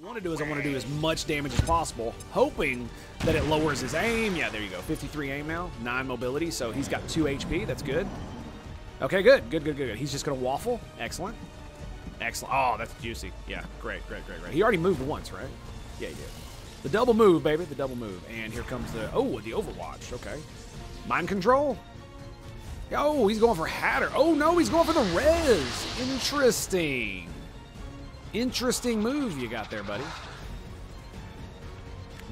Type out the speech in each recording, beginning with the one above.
I want to do is I want to do as much damage as possible, hoping that it lowers his aim. Yeah, there you go. 53 aim now, 9 mobility, so he's got 2 HP. That's good. Okay, good. Good, good, good, good. He's just going to waffle. Excellent. Excellent. Oh, that's juicy. Yeah, great, great, great, great. He already moved once, right? Yeah, he did. The double move, baby. The double move. And here comes the... Oh, the Overwatch. Okay. Mind control. Oh, he's going for Hatter. Oh, no, he's going for the Res. Interesting. Interesting move you got there, buddy.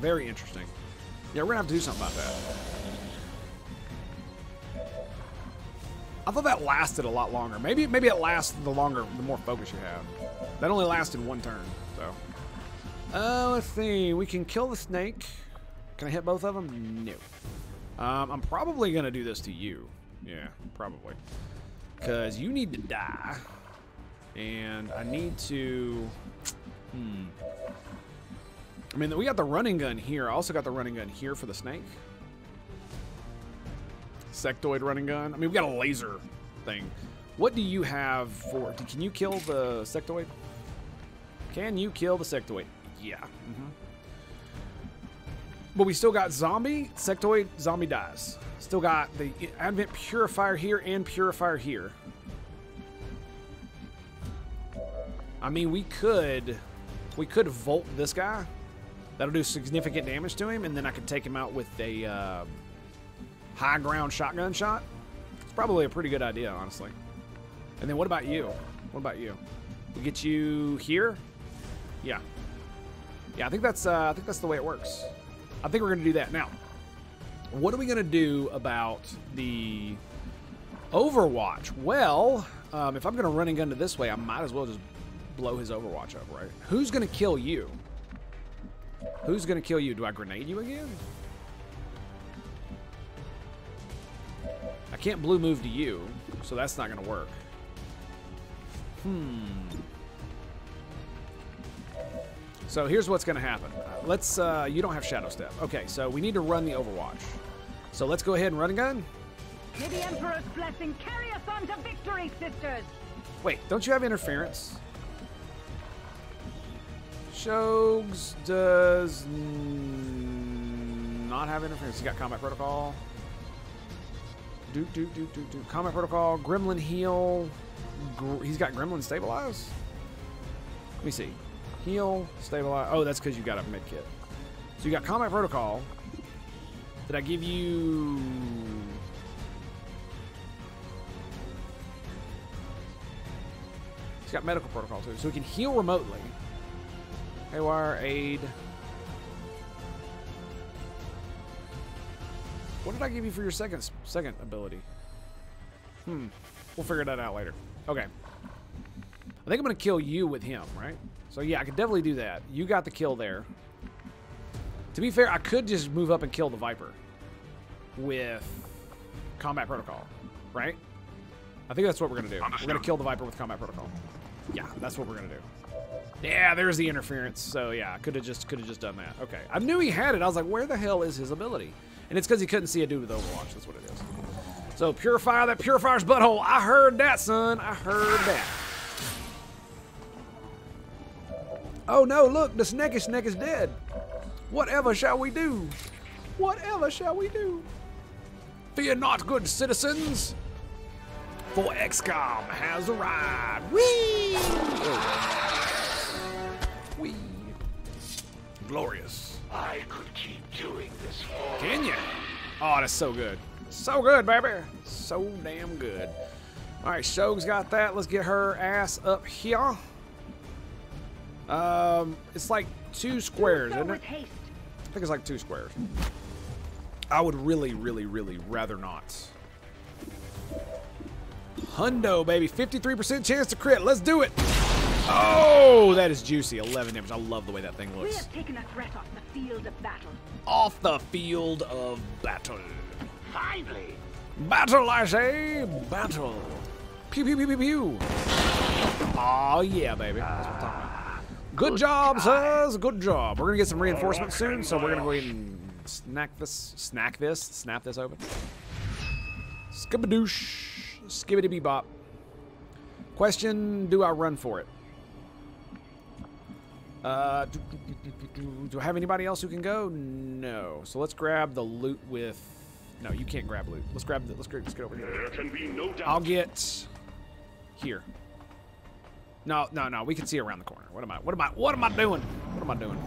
Very interesting. Yeah, we're to have to do something about that. I thought that lasted a lot longer. Maybe maybe it lasts the longer, the more focus you have. That only lasted one turn, so. Uh, let's see. We can kill the snake. Can I hit both of them? No. Um, I'm probably to do this to you. Yeah, probably. Because you need to die. And I need to... Hmm. I mean, we got the run and gun here. I also got the run and gun here for the snake. Sectoid run and gun. I mean, we got a laser thing. What do you have for... Can you kill the sectoid? Can you kill the sectoid? Yeah. Mm -hmm. But we still got zombie, sectoid, zombie dies. Still got the Advent Purifier here and Purifier here. I mean, we could... We could Volt this guy. That'll do significant damage to him, and then I could take him out with a uh, high ground shotgun shot. It's probably a pretty good idea, honestly. And then what about you? What about you? We get you here? Yeah. Yeah, I think that's uh, I think that's the way it works. I think we're gonna do that now. What are we gonna do about the Overwatch? Well, um, if I'm gonna run and gun to this way, I might as well just blow his Overwatch up, right? Who's gonna kill you? Who's gonna kill you? Do I grenade you again? I can't blue move to you, so that's not gonna work. Hmm. So here's what's gonna happen. Let's, uh, you don't have Shadow Step. Okay, so we need to run the Overwatch. So let's go ahead and run a gun. May the Emperor's blessing carry us on to victory, sisters! Wait, don't you have interference? Shogs does not have interference. He's got combat protocol. Do do do do do. Combat protocol. Gremlin heal. Gr he's got Gremlin stabilize. Let me see. Heal, stabilize. Oh, that's because you got a med kit. So you got combat protocol. Did I give you? He's got medical protocol too, so he can heal remotely. Haywire, aid. What did I give you for your second second ability? Hmm. We'll figure that out later. Okay. I think I'm going to kill you with him, right? So yeah, I could definitely do that. You got the kill there. To be fair, I could just move up and kill the Viper with Combat Protocol, right? I think that's what we're going to do. We're going to kill the Viper with Combat Protocol. Yeah, that's what we're going to do. Yeah, there's the interference. So yeah, could have just could have just done that. Okay, I knew he had it. I was like, where the hell is his ability? And it's because he couldn't see a dude with Overwatch. That's what it is. So purify that purifier's butthole. I heard that, son. I heard that. Oh no! Look, the snaky snake is dead. Whatever shall we do? Whatever shall we do? Fear not, good citizens, for XCOM has arrived. Whee! Glorious. I could keep doing this for Can you? Oh, that's so good. So good, baby. So damn good. All right, Shog's got that. Let's get her ass up here. Um, it's like two squares, isn't it? I think it's like two squares. I would really, really, really rather not. Hundo, baby. 53% chance to crit. Let's do it. Oh, that is juicy. 11 damage. I love the way that thing looks. We have taken a threat off the field of battle. Off the field of battle. Finally. Battle, I say. Battle. Pew, pew, pew, pew, pew. Oh, yeah, baby. That's what I'm talking about. Good, Good job, sirs. Good job. We're going to get some reinforcements soon, so we're going to go ahead and snack this, snack this, snap this open. Skibadoosh. Skibbity bebop. Question, do I run for it? Uh, do, do, do, do, I have anybody else who can go? No. So let's grab the loot with. No, you can't grab loot. Let's grab the. Let's, get- let's get over here. There can be no doubt. I'll get here. No, no, no. We can see around the corner. What am I? What am I? What am I doing? What am I doing?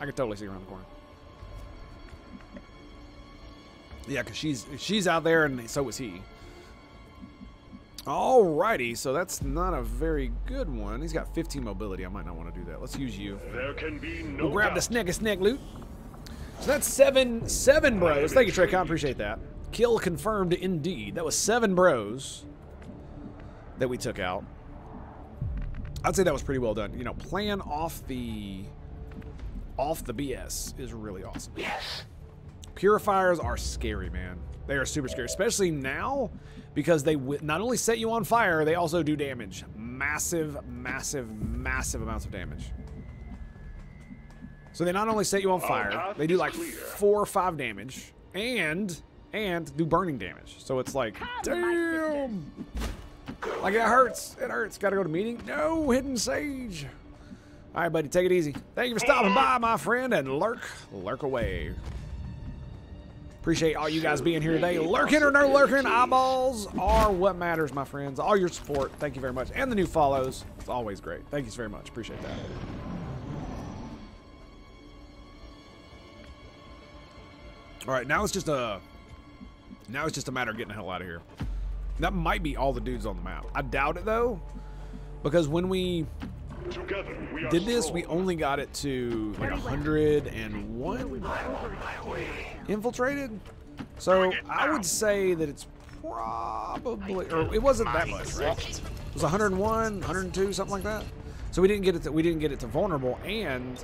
I can totally see around the corner. Yeah, cause she's she's out there, and so is he. Alrighty, so that's not a very good one. He's got 15 mobility. I might not want to do that. Let's use you. There can be no We'll grab doubt. the snag a snag loot. So that's seven seven bros. Thank you, Trey. I appreciate that. Kill confirmed indeed. That was seven bros that we took out. I'd say that was pretty well done. You know, playing off the off the BS is really awesome. Yes. Purifiers are scary, man. They are super scary, especially now because they wi- not only set you on fire, they also do damage. Massive, massive, massive amounts of damage. So they not only set you on fire, they do like clear. four or five damage, and and do burning damage. So it's like, damn, like it hurts. It hurts. Got to go to meeting. No hidden sage. All right, buddy, take it easy. Thank you for stopping by, my friend, and lurk, lurk away. Appreciate all you guys being here today. Lurking or no lurking, eyeballs are what matters, my friends. All your support, thank you very much. And the new follows, it's always great. Thank you very much. Appreciate that. All right, now it's just a now it's just a matter of getting the hell out of here. That might be all the dudes on the map. I doubt it though, because when we did this, we only got it to like 101 infiltrated. So I would say that it's probably, or it wasn't that much, right? It was 101, 102, something like that. So we didn't get it. To, we didn't get it to vulnerable, and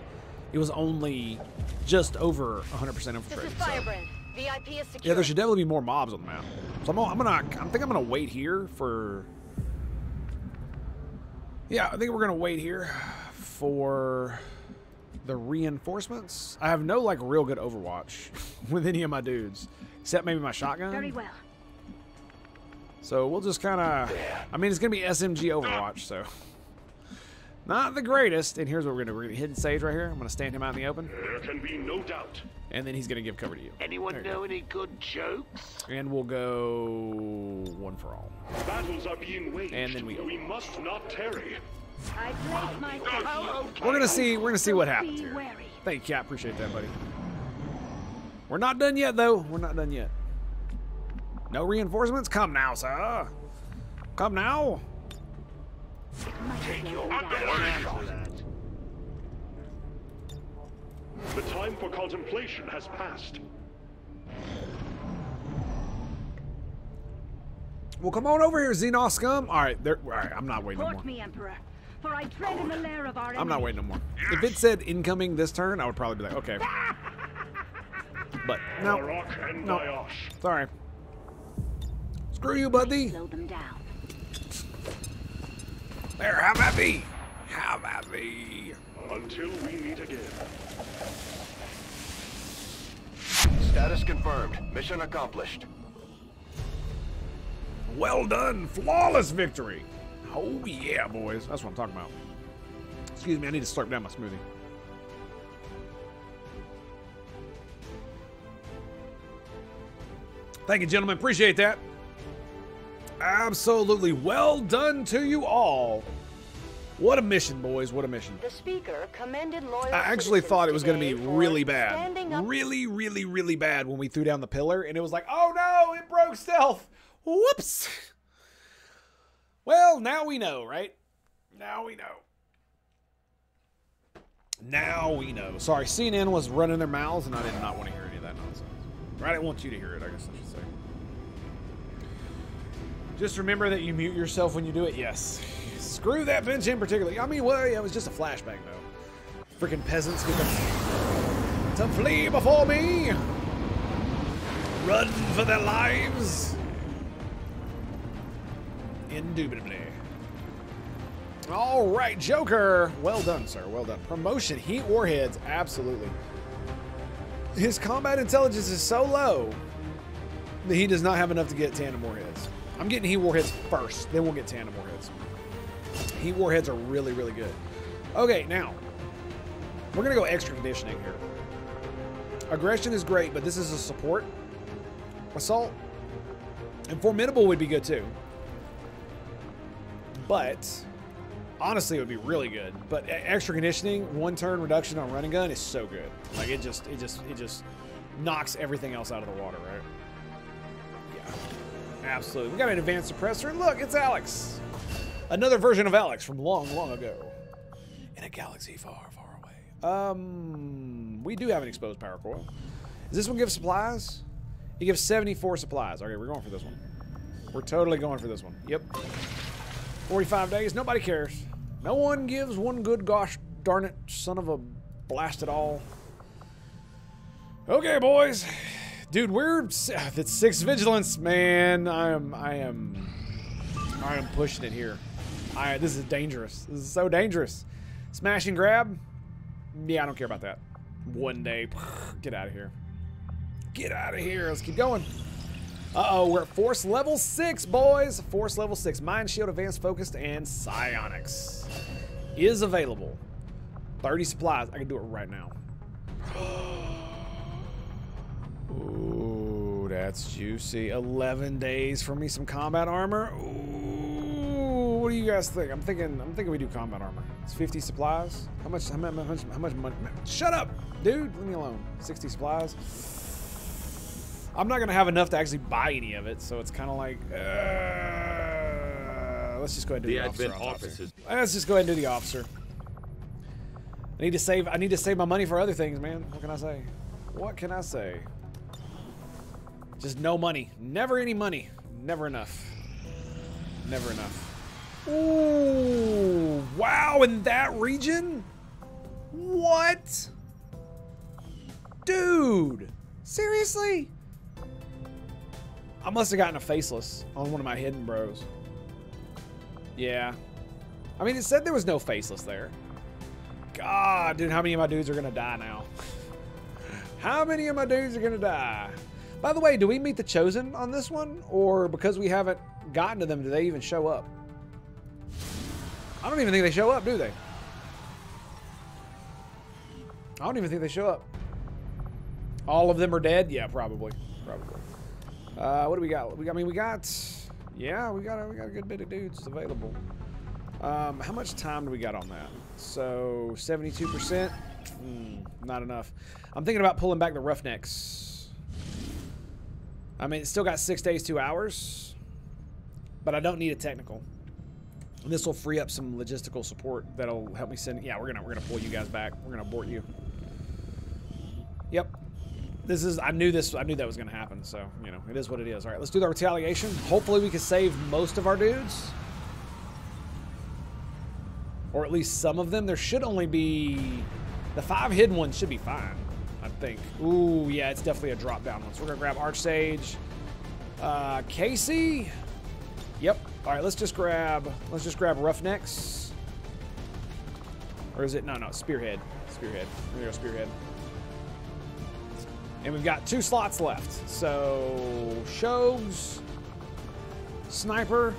it was only just over 100% infiltrated. So. VIP is. Yeah, there should definitely be more mobs on the map. So I'm, gonna- I'm gonna, I think I'm gonna wait here for. Yeah, I think we're gonna wait here for the reinforcements. I have no like real good Overwatch with any of my dudes, except maybe my shotgun. Very well. So we'll just kind of. I mean, it's gonna be SMG Overwatch, so not the greatest. And here's what we're gonna do: we're gonna hidden sage right here. I'm gonna stand him out in the open, There can be no doubt. and then he's gonna give cover to you. Anyone There you know any good jokes? And we'll go one for all. Battles are being waged. And then we- we must not tarry. I place myself. We're gonna see. We're gonna see what happens here. Thank you, Cat. Appreciate that, buddy. We're not done yet, though. We're not done yet. No reinforcements. Come now, sir. Come now. The time for contemplation has passed. Well, come on over here, Xenos scum. All right, there. All right, I'm not waiting no more. Me, Emperor, for I tread in the lair of our I'm not waiting no more. If it said incoming this turn, I would probably be like, okay. But no, Barak no. Niosh. sorry. Screw you, buddy. Slow them down. There, have at me. Have at me. Until we meet again. Status confirmed. Mission accomplished. Well done. Flawless victory. Oh, yeah, boys. That's what I'm talking about. Excuse me, I need to slurp down my smoothie. Thank you, gentlemen. Appreciate that. Absolutely. Well done to you all. What a mission, boys. What a mission. The speaker commended loyal I actually thought it was going to be really bad. Really, really, really bad when we threw down the pillar, and it was like, oh no, it broke stealth. Whoops. Well, now we know, right? Now we know. Now we know. Sorry, CNN was running their mouths, and I did not want to hear any of that nonsense. Or I didn't want you to hear it, I guess I should say. Just remember that you mute yourself when you do it. Yes. Screw that bench in particular. I mean, well, yeah, it was just a flashback, though. Freaking peasants get to, to flee before me. Run for their lives. Indubitably. All right, Joker. Well done, sir. Well done. Promotion, heat warheads. Absolutely. His combat intelligence is so low that he does not have enough to get tandem warheads. I'm getting heat warheads first, then we'll get tandem warheads. Heat warheads are really, really good. Okay, now We're gonna go extra conditioning here. Aggression is great, but this is a support. Assault and formidable would be good too. But honestly, it would be really good. But extra conditioning, one turn reduction on run and gun is so good. Like it just, it just, it just knocks everything else out of the water, right? Absolutely. We got an advanced suppressor, and look, it's Alex. Another version of Alex from long, long ago, in a galaxy far, far away. Um, we do have an exposed power coil. Does this one give supplies? It gives 74 supplies. Okay, we're going for this one. We're totally going for this one. Yep. 45 days. Nobody cares. No one gives one good gosh darn it son of a blast it all. Okay, boys. Dude, we're it's six vigilance, man. I am I am I am pushing it here. I this is dangerous. This is so dangerous. Smash and grab? Yeah, I don't care about that. One day. Get out of here. Get out of here. Let's keep going. Uh-oh, we're at force level six, boys. Force level six. Mind Shield, Advanced Focused, and Psionics is available. 30 supplies. I can do it right now. that's juicy. 11 days for me some combat armor. Ooh, what do you guys think? I'm thinking I'm thinking we do combat armor. It's 50 supplies. How much how much how much, how much money? Shut up, dude. Leave me alone. 60 supplies. I'm not gonna have enough to actually buy any of it, so it's kind of like, uh, let's just go ahead and do the, The officer. Advent autopsy. office is- Let's just go ahead and do the officer. I need to save. I need to save my money for other things, man. What can I say? What can I say? Just no money. Never any money. Never enough. Never enough. Ooh! Wow! In that region? What? Dude! Seriously? I must have gotten a faceless on one of my hidden bros. Yeah. I mean, it said there was no faceless there. God, dude, how many of my dudes are gonna die now? how many of my dudes are gonna die? By the way, do we meet the chosen on this one? Or because we haven't gotten to them, do they even show up? I don't even think they show up, do they? I don't even think they show up. All of them are dead? Yeah, probably. Probably. Uh, what do we got? We got, I mean, we got, yeah, we got, a, we got a good bit of dudes available. Um, how much time do we got on that? So, 72%? Hmm, not enough. I'm thinking about pulling back the Roughnecks. I mean, it's still got six days, two hours, but I don't need a technical. This will free up some logistical support that'll help me send. Yeah, we're gonna we're gonna pull you guys back. We're gonna abort you. Yep, this is I knew this I knew that was gonna happen, so you know, it is what it is. Alright, let's do the retaliation. Hopefully we can save most of our dudes. Or at least some of them. There should only be the five hidden ones should be fine, I think. Ooh, yeah, it's definitely a drop down one. So we're gonna grab Archsage. Uh Casey. Yep. Alright, let's just grab let's just grab Roughnecks. Or is it no no Spearhead. Spearhead. There we go, Spearhead. And we've got two slots left. So, Shogs, Sniper.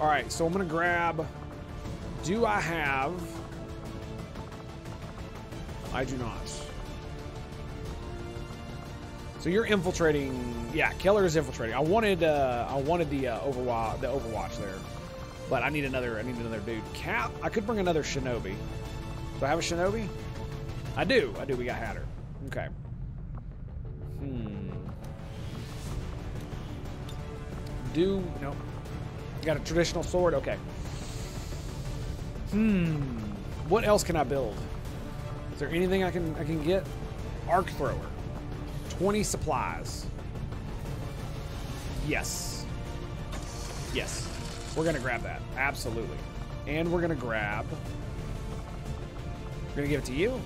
All right, so I'm to grab. Do I have. I do not. So you're infiltrating. Yeah, Keller is infiltrating. I wanted uh, I wanted the uh, Overwatch the Overwatch there, but I need another I need another dude. Cap. I could bring another Shinobi. Do I have a Shinobi? I do. I do. We got Hatter. Okay. Hmm. Do no. Got a traditional sword. Okay. Hmm. What else can I build? Is there anything I can I can get? Arc thrower. Twenty supplies. Yes. Yes. We're gonna grab that. Absolutely. And we're gonna grab. We're gonna give it to you.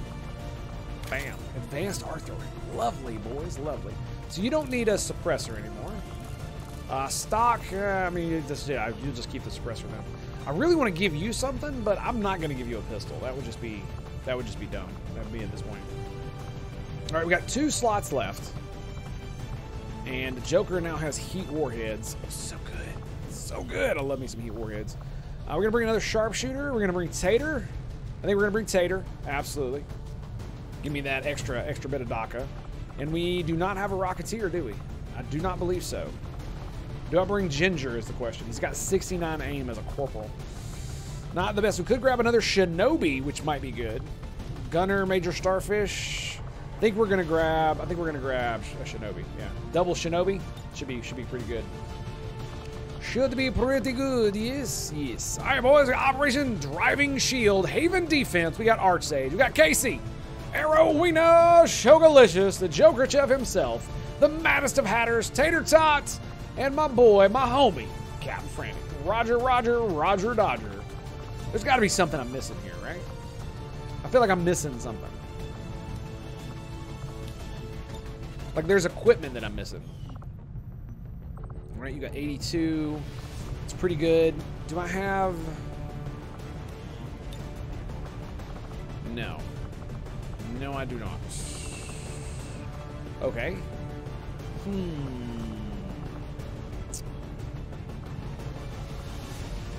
Bam. Advanced Arthur. Lovely, boys. Lovely. So you don't need a suppressor anymore. Uh, stock, uh, I mean, you just, yeah, you just keep the suppressor now. I really want to give you something, but I'm not going to give you a pistol. That would just be, that would just be dumb. That would be at this point. All right, we got two slots left. And the Joker now has heat warheads. Oh, so good. So good. I love me some heat warheads. Uh, we're going to bring another sharpshooter. We're going to bring Tater. I think we're gonna bring Tater. Absolutely. Give me that extra extra bit of dakka. And we do not have a Rocketeer, do we? I do not believe so. Do I bring Ginger is the question. He's got 69 aim as a corporal. Not the best. We could grab another Shinobi, which might be good. Gunner, Major Starfish. I think we're gonna grab. I think we're gonna grab a Shinobi. Yeah, double Shinobi should be should be pretty good. Should be pretty good. Yes, yes. All right, boys. Operation Driving Shield, Haven Defense. We got Archsage. We got Casey. Arrow Weena, Shogalicious, the Joker Chef himself, the maddest of hatters, Tater Tot, and my boy, my homie, Captain Frantic. Roger, Roger, Roger Dodger. There's got to be something I'm missing here, right? I feel like I'm missing something. Like there's equipment that I'm missing. All right, you got 82. It's pretty good. Do I have... No. No, I do not. Okay. Hmm.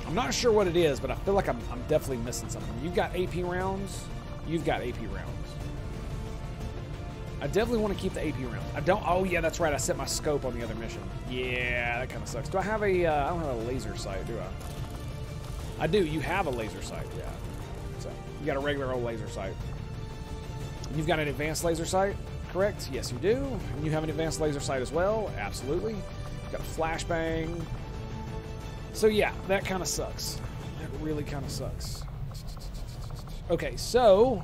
I'm not sure what it is, but I feel like I'm, I'm definitely missing something. You've got AP rounds. You've got AP rounds. I definitely want to keep the AP rounds. I don't. Oh yeah, that's right. I set my scope on the other mission. Yeah, that kind of sucks. Do I have a? Uh, I don't have a laser sight, do I? I do. You have a laser sight. Yeah. So you got a regular old laser sight. You've got an advanced laser sight, correct? Yes, you do. And you have an advanced laser sight as well. Absolutely. You've got a flashbang. So yeah, that kind of sucks. That really kind of sucks. Okay, so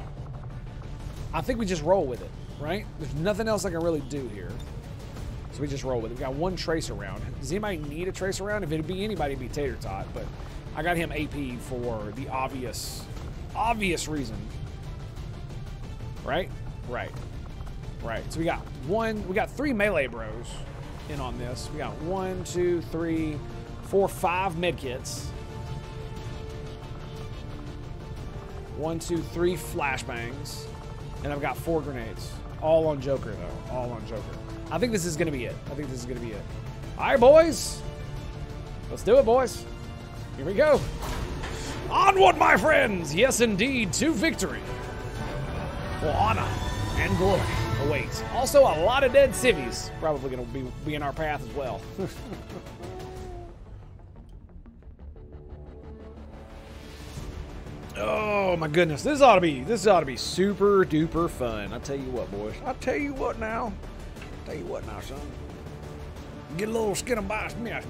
I think we just roll with it, right? There's nothing else I can really do here. So we just roll with it. We got one tracer round. Does anybody need a tracer round? If it'd be anybody, it'd be Tater Tot, but I got him AP for the obvious, obvious reason. Right? Right. Right. So we got one, we got three melee bros in on this. We got one, two, three, four, five med kits. One, two, three flashbangs. And I've got four grenades. All on Joker, though. All on Joker. I think this is going to be it. I think this is going to be it. All right, boys. Let's do it, boys. Here we go. Onward, my friends. Yes, indeed, to victory. For honor and glory awaits. Also, a lot of dead civvies probably going to be, be in our path as well. Oh my goodness, this ought to be this ought to be super duper fun. I tell you what, boys. I tell you what now. I tell you what now, son. Get a little skin and bias man.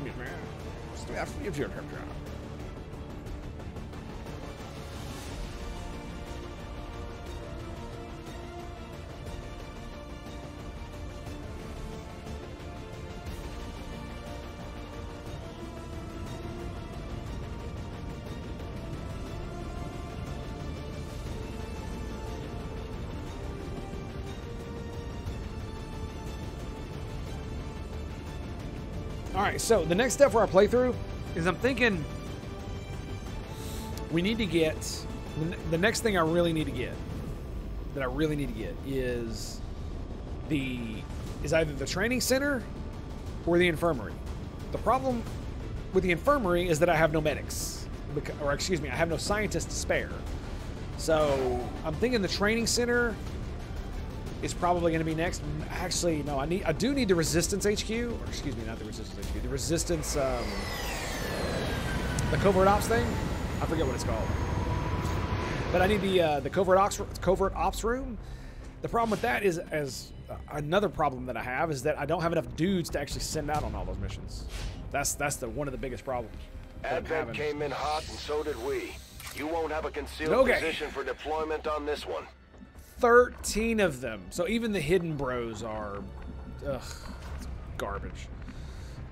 So the next step for our playthrough is I'm thinking we need to get the next thing I really need to get that I really need to get is the is either the training center or the infirmary. The problem with the infirmary is that I have no medics, or excuse me, I have no scientists to spare. So I'm thinking the training center is probably going to be next. Actually, no, I need I do need the resistance HQ, or excuse me, not the resistance HQ, the resistance, um, the covert ops thing. I forget what it's called, but I need the uh, the covert ops covert ops room. The problem with that is, as uh, another problem that I have is that I don't have enough dudes to actually send out on all those missions. That's that's the one of the biggest problems. Advent came in hot, and so did we. You won't have a concealed Okay. position for deployment on this one. 13 of them. So even the hidden bros are ugh, garbage.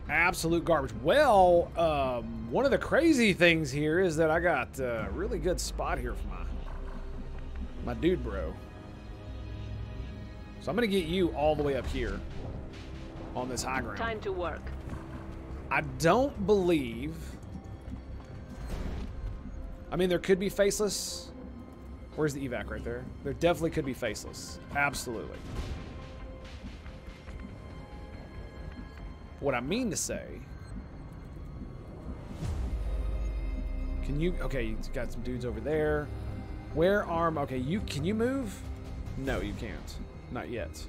Absolute garbage. Well, um, one of the crazy things here is that I got a really good spot here for my my dude bro. So I'm gonna get you all the way up here on this high ground. Time to work. I don't believe. I mean, there could be faceless. Where's the evac right there? There definitely could be faceless. Absolutely. What I mean to say. Can you. Okay, you got some dudes over there. Where are okay? You can you move? No, you can't. Not yet.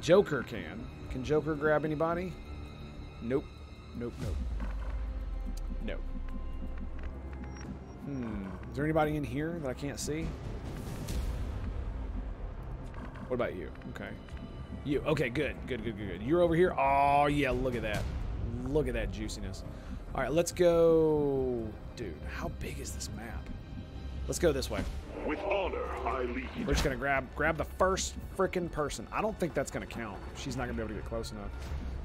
Joker can. Can Joker grab anybody? Nope. Nope. Nope. Hmm. Is there anybody in here that I can't see? What about you? Okay. You. Okay, good. Good, good, good, good. You're over here? Oh, yeah, look at that. Look at that juiciness. All right, let's go. Dude, how big is this map? Let's go this way. With honor, I lead. We're just gonna grab grab the first freaking person. I don't think that's gonna count. She's not gonna be able to get close enough.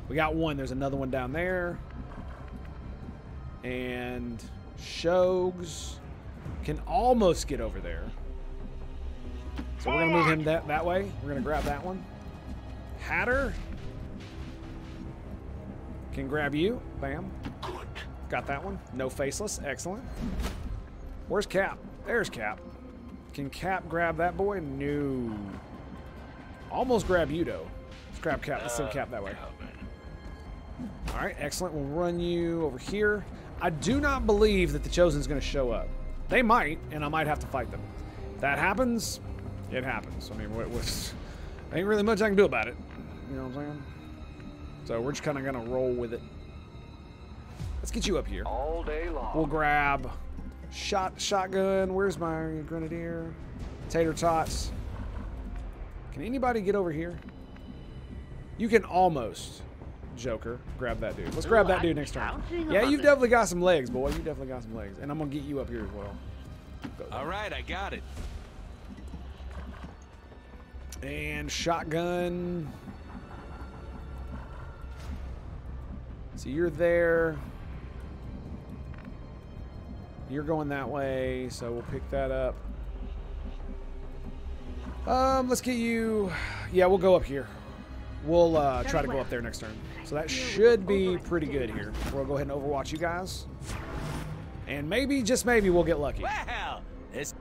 We got one. There's another one down there. And Shogs can almost get over there. So we're gonna move him that that way. We're gonna grab that one. Hatter can grab you. Bam. Got that one. No faceless. Excellent. Where's Cap? There's Cap. Can Cap grab that boy? No. Almost grab you, though. Let's grab Cap. Let's send uh, Cap that way. All right, excellent. We'll run you over here. I do not believe that the Chosen's going to show up. They might, and I might have to fight them. If that happens, it happens. I mean, what, what's, ain't really much I can do about it. You know what I'm saying? So we're just kind of going to roll with it. Let's get you up here. All day long. We'll grab shot shotgun. Where's my grenadier? Tater tots. Can anybody get over here? You can almost, Joker, grab that dude. Let's grab that dude next turn. Yeah, you've definitely got some legs, boy. You definitely got some legs. And I'm going to get you up here as well. Go there. All right, I got it. And shotgun. So you're there. You're going that way, so we'll pick that up. Um, let's get you. Yeah, we'll go up here. We'll uh, try to go up there next turn. So that should be pretty good here. We'll go ahead and overwatch you guys. And maybe, just maybe, we'll get lucky. Well, this is.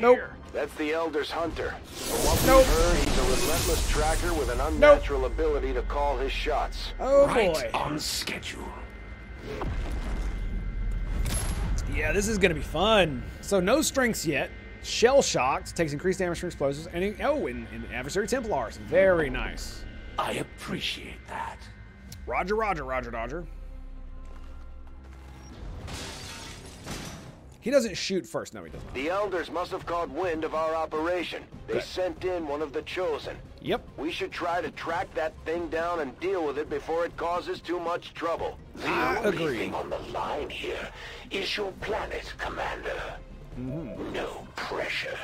Nope. That's the Elder's Hunter. Nope. we've he's a relentless tracker with an unnatural ability to call his shots. Oh boy. on schedule. Yeah, this is going to be fun. So no strengths yet. Shell shocked takes increased damage from explosives, and oh, and, and adversary Templars. Very nice. I appreciate that. Roger, Roger, Roger, Dodger. He doesn't shoot first. No, he doesn't. The Elders must have caught wind of our operation. They Good. sent in one of the Chosen. Yep. We should try to track that thing down and deal with it before it causes too much trouble. The I only agree. thing on the line here is your planet, Commander. Mm-hmm. No pressure.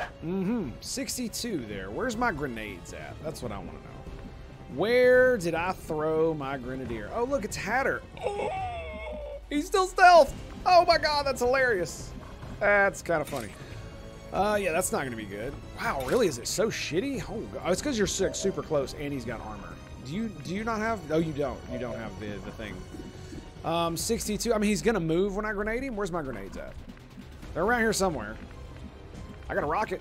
62 there. Where's my grenades at? That's what I want to know. Where did I throw my grenadier? Oh, look, it's Hatter. Oh, he's still stealth. Oh my god, that's hilarious. That's kind of funny. Uh, yeah, that's not going to be good. Wow, really? Is it so shitty? Oh, God. it's because you're su- super close and he's got armor. Do you do you not have? Oh, you don't. You don't have the the thing. Um, 62. I mean, he's gonna move when I grenade him. Where's my grenades at? They're around here somewhere. I got a rocket.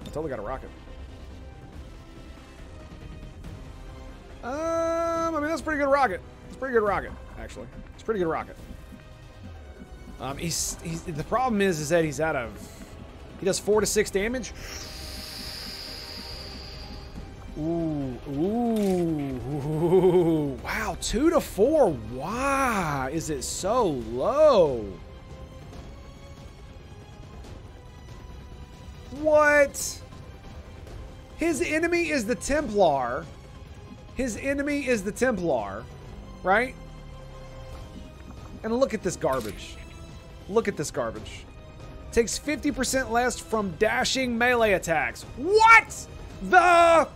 I totally got a rocket. Um, I mean that's pretty good rocket. It's pretty good rocket, actually. It's pretty good rocket. Um, he's, he's the problem is is that he's out of. He does four to six damage. Ooh, ooh, ooh, wow, two to four. Why is it so low? What? His enemy is the Templar. His enemy is the Templar, right? And look at this garbage. Look at this garbage. Takes 50% less from dashing melee attacks. What? The.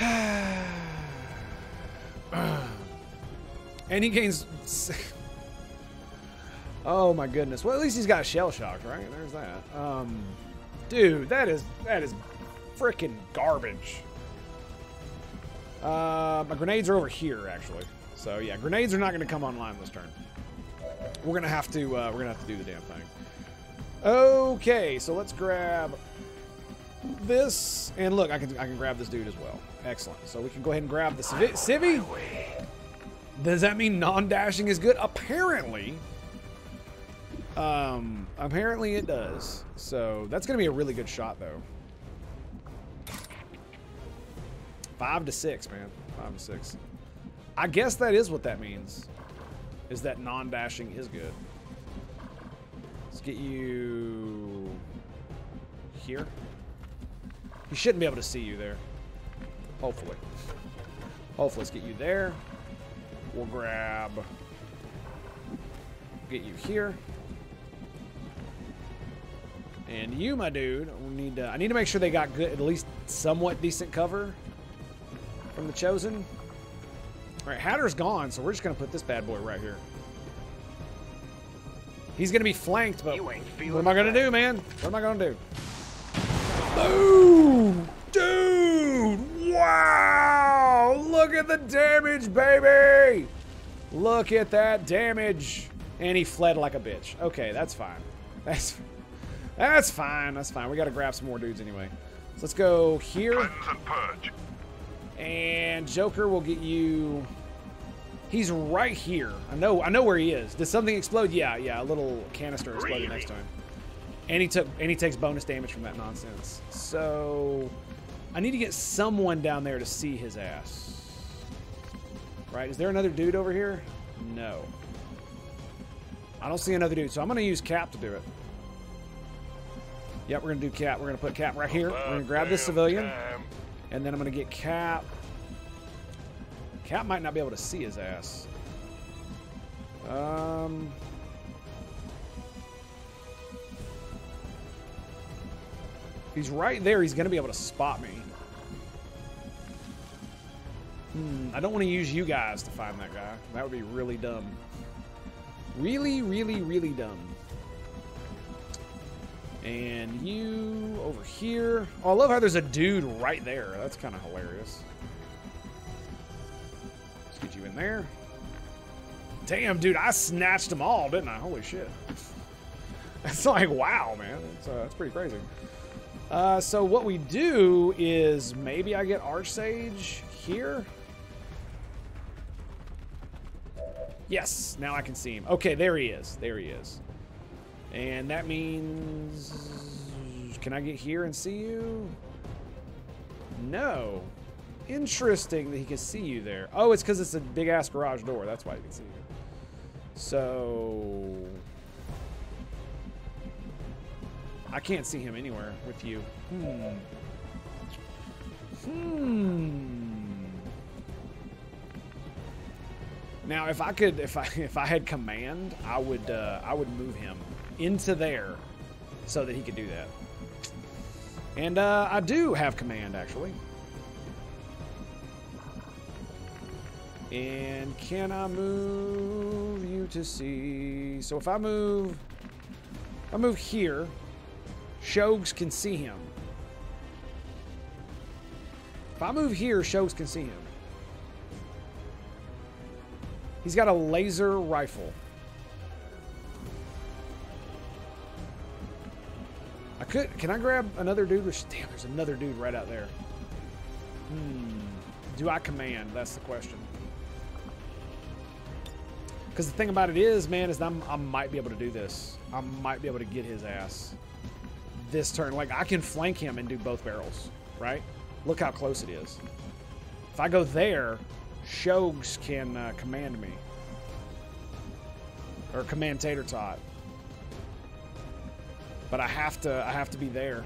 and he gains. Oh my goodness. Well, at least he's got shell shock, right? There's that. Um, dude, that is that is freaking garbage. Uh, my grenades are over here, actually. So yeah, grenades are not going to come online this turn. We're gonna have to uh, we're gonna have to do the damn thing. Okay, so let's grab this, and look, I can I can grab this dude as well. Excellent. So we can go ahead and grab the civi. civi? Does that mean non-dashing is good? Apparently. Um, apparently it does. So that's gonna be a really good shot, though. Five to six, man. Five to six. I guess that is what that means. Is that non-dashing is good. Let's get you here. He shouldn't be able to see you there. Hopefully. Hopefully, let's get you there. We'll grab. Get you here. And you, my dude, we need to, I need to make sure they got good, at least somewhat decent cover from the Chosen. All right, Hatter's gone, so we're just going to put this bad boy right here. He's going to be flanked, but what am I going to do, man? What am I going to do? Boom! Dude! Wow! Look at the damage, baby! Look at that damage. And he fled like a bitch. Okay, that's fine. That's that's fine. That's fine. We got to grab some more dudes anyway. So let's go here. and Joker will get you. He's right here. I know. I know where he is. Did something explode? Yeah, yeah. A little canister exploded next time. And he took. And he takes bonus damage from that nonsense. So, I need to get someone down there to see his ass. Right? Is there another dude over here? No. I don't see another dude. So I'm going to use Cap to do it. Yep, we're going to do Cap. We're going to put Cap right here. We're going to grab this civilian. And then I'm going to get Cap. Cap might not be able to see his ass. Um. He's right there. He's going to be able to spot me. Hmm, I don't want to use you guys to find that guy. That would be really dumb. Really, really, really dumb. And you over here. Oh, I love how there's a dude right there. That's kind of hilarious. Let's get you in there. Damn, dude, I snatched them all, didn't I? Holy shit. That's like, wow, man. That's, uh, that's pretty crazy. Uh, so what we do is maybe I get Archsage here. Yes, now I can see him. Okay, there he is. There he is. And that means... Can I get here and see you? No. Interesting that he can see you there. Oh, it's because it's a big-ass garage door. That's why he can see you. So... I can't see him anywhere with you. Hmm. Hmm. Now, if I could, if I if I had command, I would uh, I would move him into there so that he could do that. And uh, I do have command actually. And can I move you to see? So if I move, if I move here, Shogs can see him. If I move here, Shogs can see him. He's got a laser rifle. Could. Can I grab another dude? With, damn, there's another dude right out there. Hmm. Do I command? That's the question. Because the thing about it is, man, is I'm, I might be able to do this. I might be able to get his ass this turn. Like, I can flank him and do both barrels, right? Look how close it is. If I go there, Shogs can uh, command me. Or command Tater Tot. But I have to I have to be there.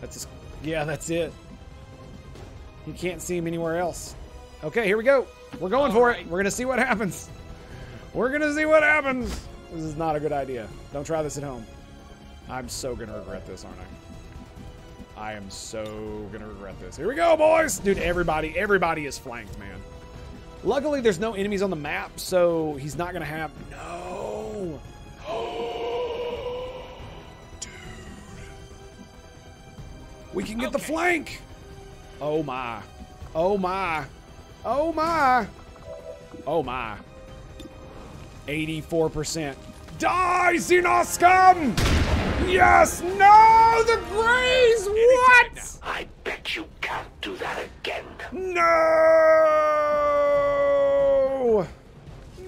That's just, yeah, that's it. You can't see him anywhere else. Okay, here we go. We're going for it. We're gonna see what happens. We're gonna see what happens. This is not a good idea. Don't try this at home. I'm so gonna regret this, aren't I? I am so gonna regret this. Here we go, boys! Dude, everybody, everybody is flanked, man. Luckily, there's no enemies on the map, so he's not gonna have. No! We can get okay. the flank! Oh my. Oh my. Oh my. Oh my. 84%. Die, Xenoscum! Yes! No! The Greys! What? I bet you can't do that again. No!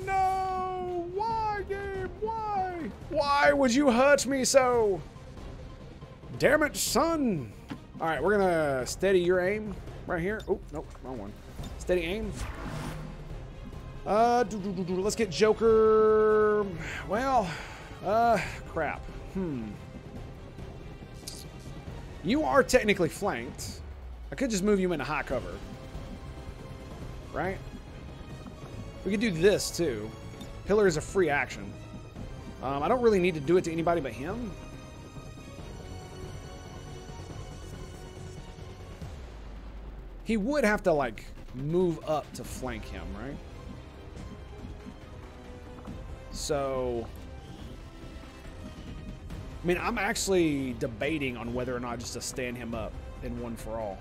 No! Why, game? Why? Why would you hurt me so? Damn it, son! All right, we're gonna steady your aim right here. Oh, nope, wrong one. Steady aim. Uh, doo -doo -doo let's get Joker. Well, uh, crap. Hmm. You are technically flanked. I could just move you into high cover. Right? We could do this too. Pillar is a free action. Um, I don't really need to do it to anybody but him. He would have to like move up to flank him, right? So, I mean, I'm actually debating on whether or not just to stand him up in one for all.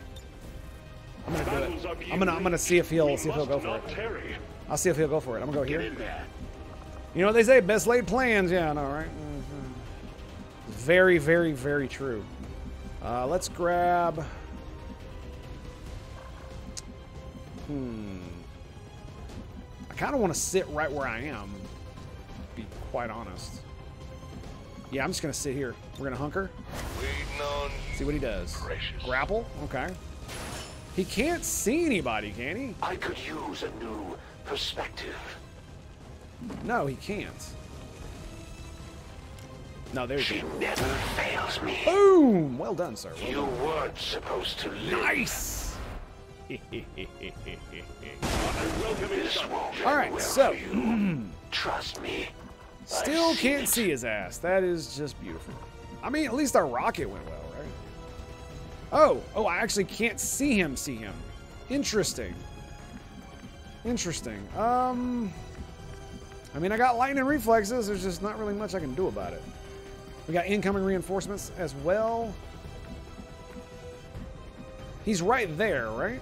I'm gonna do it. I'm gonna I'm gonna see if he'll see if he'll go for it. I'll see if he'll go for it. I'm gonna go here. You know what they say? Best laid plans. Yeah, I know, right? Mhm. Very, very, very true. Uh, let's grab. Hmm. I kind of want to sit right where I am. To be quite honest. Yeah, I'm just gonna sit here. We're gonna hunker. Waiting on See what he does. Grapple. Okay. He can't see anybody, can he? I could use a new perspective. No, he can't. No, there She you go. never fails me. Boom! Well done, sir. Well You weren't supposed to live. Nice. All right, so- Trust me. Still can't it. see his ass. That is just beautiful. I mean, at least our rocket went well, right? Oh, oh, I actually can't see him. See him. Interesting. Interesting. Um, I mean, I got lightning reflexes. There's just not really much I can do about it. We got incoming reinforcements as well. He's right there, right?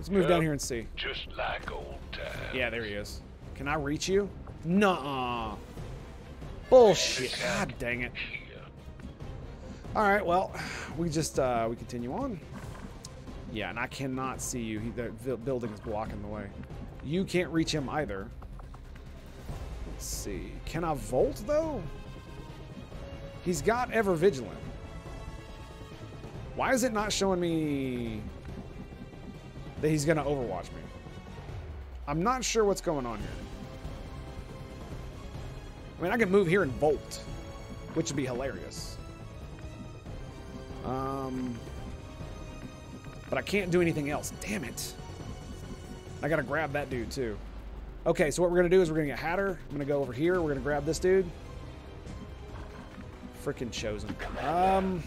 Let's move down here and see. Just like old times. Yeah, there he is. Can I reach you? Nuh-uh. Bullshit. God dang it. All right, well, we just uh, we continue on. Yeah, and I cannot see you. He, the the building is blocking the way. You can't reach him either. Let's see. Can I volt though? He's got ever vigilant. Why is it not showing me that he's gonna overwatch me? I'm not sure what's going on here. I mean, I can move here and bolt, which would be hilarious. Um, but I can't do anything else. Damn it. I gotta grab that dude too. Okay, so what we're gonna do is we're gonna get Hatter. I'm gonna go over here. We're gonna grab this dude. Freaking chosen. Um.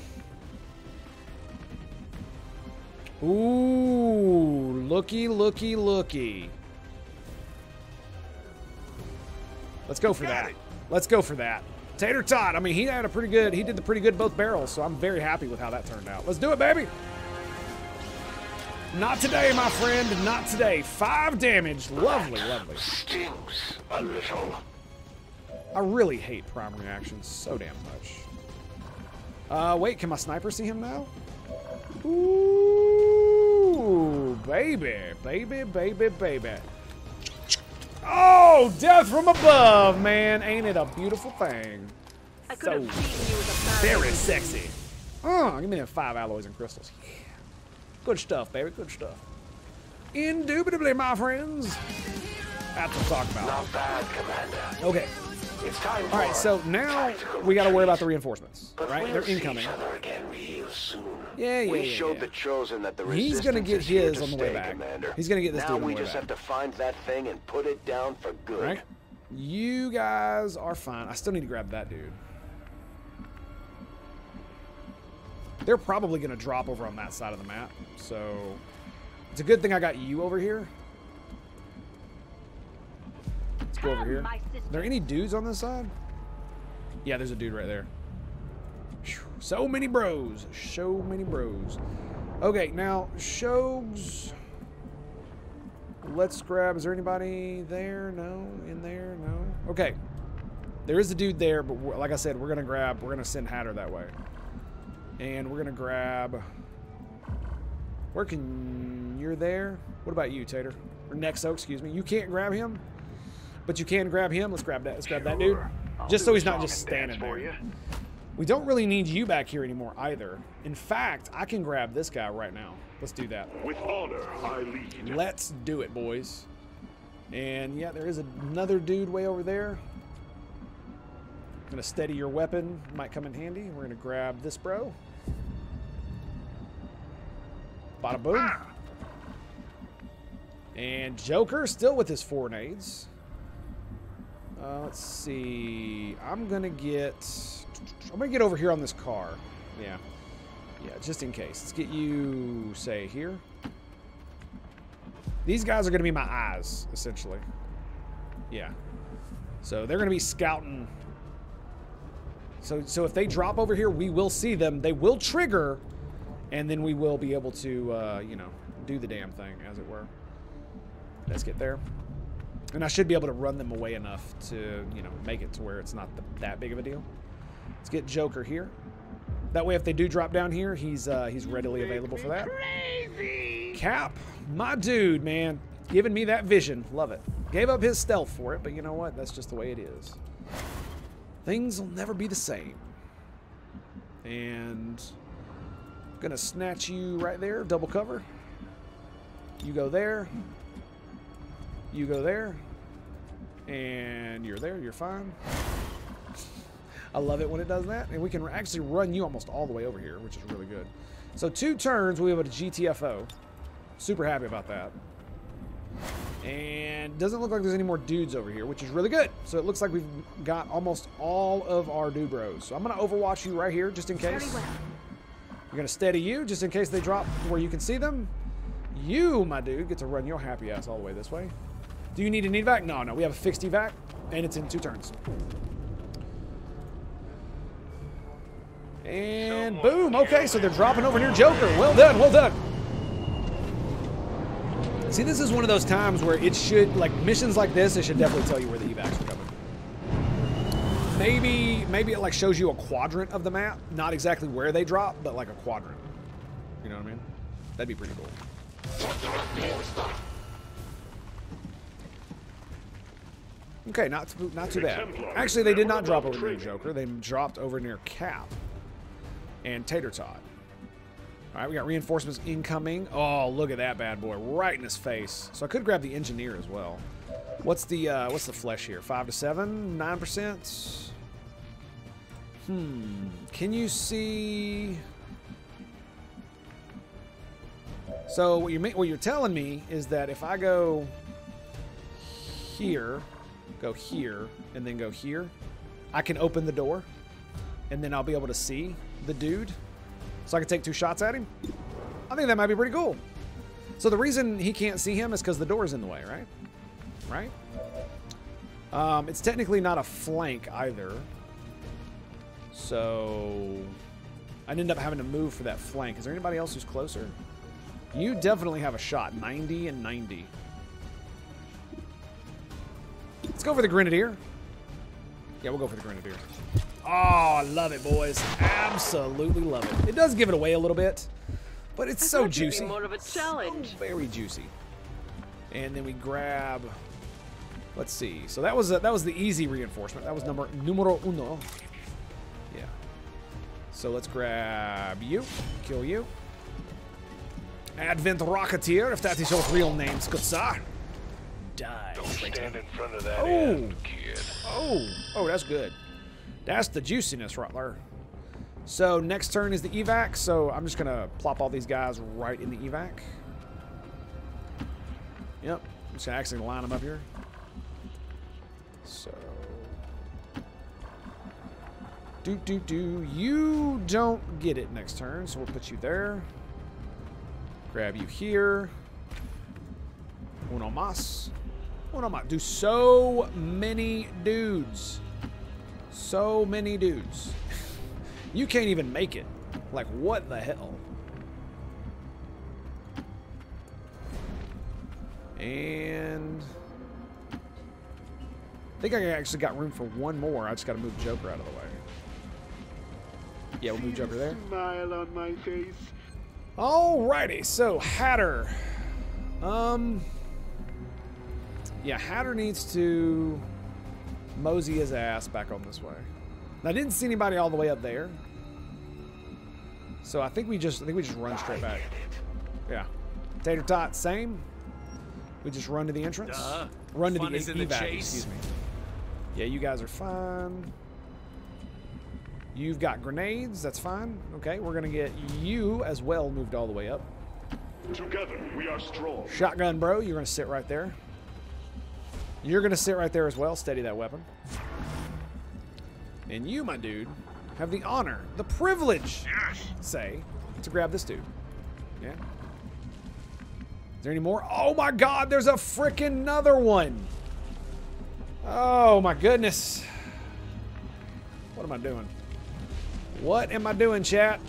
Ooh, looky, looky, looky. Let's go for that. Let's go for that. Tater Tot. I mean, he had a pretty good. He did the pretty good both barrels, so I'm very happy with how that turned out. Let's do it, baby. Not today, my friend. Not today. Five damage. Lovely, lovely. Stings a little. I really hate prime reactions so damn much. Uh, wait, can my sniper see him now? Ooh, baby, baby, baby, baby. Oh, death from above, man. Ain't it a beautiful thing? I So have beaten you with a very sexy. Oh, give me them five alloys and crystals. Yeah. Good stuff, baby. Good stuff. Indubitably, my friends. That's what I'm talking about. Not bad, Commander. Okay. It's time All right, so now we got to worry about the reinforcements, But right? we'll They're see incoming. Each other again real soon. Yeah, yeah, We yeah, showed yeah. the Chosen that the He's resistance gonna get is here his to on the way stay, back. Commander. He's gonna get this now dude on the we way just back. have to find that thing and put it down for good. Right? You guys are fine. I still need to grab that dude. They're probably going to drop over on that side of the map, so it's a good thing I got you over here. Let's go over here. Are there any dudes on this side? Yeah, there's a dude right there. So many bros. So many bros. Okay, now, Shogs. Let's grab. Is there anybody there? No. In there? No. Okay. There is a dude there, but like I said, we're gonna grab. We're gonna send Hatter that way, and we're gonna grab. Where can you're there. What about you, Tater? Or Nexo, excuse me. You can't grab him, but you can grab him. Let's grab that. Let's grab that dude. I'll Just so he's not just standing there. you. We don't really need you back here anymore either. In fact, I can grab this guy right now. Let's do that. With honor, I lead. Let's do it, boys. And yeah, there is another dude way over there. Gonna steady your weapon. Might come in handy. We're gonna grab this bro. Bada boom. And Joker still with his four nades. Uh, let's see. I'm gonna get. I'm gonna get over here on this car. Yeah. Yeah, just in case. Let's get you, say, here. These guys are going to be my eyes, essentially. Yeah. So they're going to be scouting. So, so if they drop over here, we will see them. They will trigger, and then we will be able to, uh, you know, do the damn thing, as it were. Let's get there. And I should be able to run them away enough to, you know, make it to where it's not the, that big of a deal. Let's get Joker here. That way, if they do drop down here, he's uh, he's readily available for that. Cap, my dude, man, giving me that vision. Love it. Gave up his stealth for it, but you know what? That's just the way it is. Things will never be the same. And gonna snatch you right there, double cover. You go there. You go there. And you're there, you're fine. I love it when it does that. And we can actually run you almost all the way over here, which is really good. So two turns, we'll be able to GTFO. Super happy about that. And doesn't look like there's any more dudes over here, which is really good. So it looks like we've got almost all of our dude bros. So I'm going to overwatch you right here, just in case. Well. We're going to steady you, just in case they drop where you can see them. You, my dude, get to run your happy ass all the way this way. Do you need an evac? No, no. We have a fixed evac, and it's in two turns. And boom. Okay, so they're dropping over near Joker. Well done, well done. See, this is one of those times where it should, like, missions like this, it should definitely tell you where the evacs are coming. Maybe, maybe it, like, shows you a quadrant of the map. Not exactly where they drop, but, like, a quadrant. You know what I mean? That'd be pretty cool. Okay, not not too bad. Actually, they did not drop over near Joker. They dropped over near Cap and Tater Tot. All right, we got reinforcements incoming. Oh, look at that bad boy, right in his face. So I could grab the engineer as well. What's the uh, what's the flesh here? Five to seven, nine percent. Hmm. Can you see? So what you are what you're telling me is that if I go here, go here, and then go here, I can open the door, and then I'll be able to see the dude, so I can take two shots at him. I think that might be pretty cool. So the reason he can't see him is because the door's in the way, right? Right? Um, it's technically not a flank either. So I'd end up having to move for that flank. Is there anybody else who's closer? You definitely have a shot. 90 and 90. Let's go for the Grenadier. Yeah, we'll go for the Grenadier. Oh, I love it, boys. Absolutely love it. It does give it away a little bit, but it's so juicy. more of a challenge. So very juicy. And then we grab. Let's see. So that was uh, that was the easy reinforcement. That was number numero uno. Yeah. So let's grab you, kill you. Advent Rocketeer, if that is your real name, good sir. Die. Stand in front of that Oh. end, kid. Oh, oh, that's good. That's the juiciness there. So next turn is the evac. So I'm just gonna plop all these guys right in the evac. Yep. I'm just gonna actually line them up here. So. Do do do. You don't get it next turn, so we'll put you there. Grab you here. Uno más. Uno más. Do so many dudes. So many dudes. you can't even make it. Like, what the hell? And I think I actually got room for one more. I just got to move Joker out of the way. Yeah, we'll move Joker there. Smile on my face. Alrighty, so Hatter. Um. Yeah, Hatter needs to mosey his ass back on this way. I didn't see anybody all the way up there. So I think we just I think we just run straight back. Yeah. Tater tot, same. We just run to the entrance. Duh. Run to Fun the, is in the evac, chase. excuse me. Yeah, you guys are fine. You've got grenades, that's fine. Okay, we're gonna get you as well moved all the way up. Together, we are strong. Shotgun, bro, you're gonna sit right there. You're gonna sit right there as well. Steady that weapon. And you, my dude, have the honor, the privilege, say, to grab this dude. Yeah. Is there any more? Oh my God! There's a freaking another one. Oh my goodness. What am I doing? What am I doing, chat?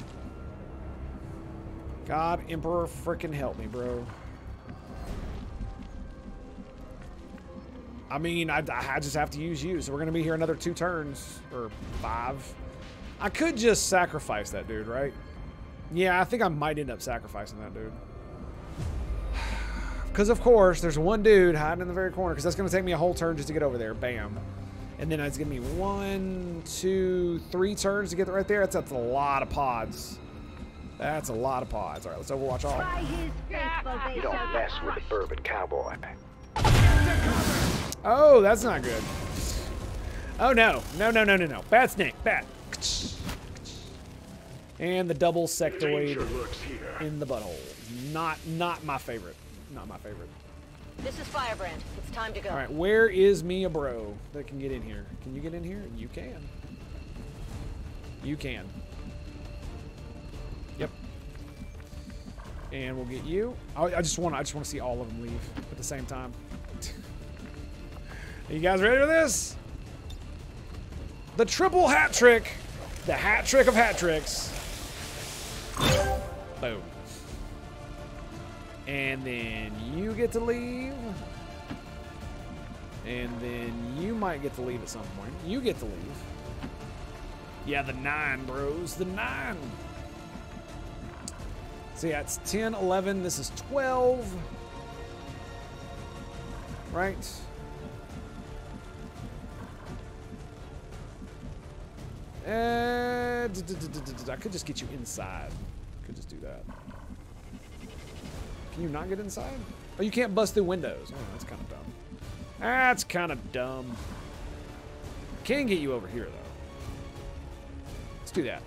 God, Emperor, freaking help me, bro. I mean, I, I just have to use you, so we're going to be here another two turns, or five. I could just sacrifice that dude, right? Yeah, I think I might end up sacrificing that dude. Because, of course, there's one dude hiding in the very corner, because that's going to take me a whole turn just to get over there. Bam. And then it's going to be one, two, three turns to get right there. That's, that's a lot of pods. That's a lot of pods. All right, let's Overwatch all. By his faithful, they You don't mess with the bourbon cowboy. Oh, that's not good. Oh no, no, no, no, no, no. Bad snake, bad. And the double sectoid Danger lurks here. in the butthole. Not, not my favorite. Not my favorite. This is Firebrand. It's time to go. All right, where is Mia Bro that can get in here? Can you get in here? You can. You can. Yep. And we'll get you. I, I just want, I just want to see all of them leave at the same time. Are you guys ready for this? The triple hat trick. The hat trick of hat tricks. Boom. And then you get to leave. And then you might get to leave at some point. You get to leave. Yeah, the nine, bros. The nine. So yeah, it's 10, 11. This is 12. Right? Uh, I could just get you inside. Could just do that. Can you not get inside? Oh, you can't bust through windows. Oh, that's kind of dumb. That's kind of dumb. Can get you over here, though. Let's do that.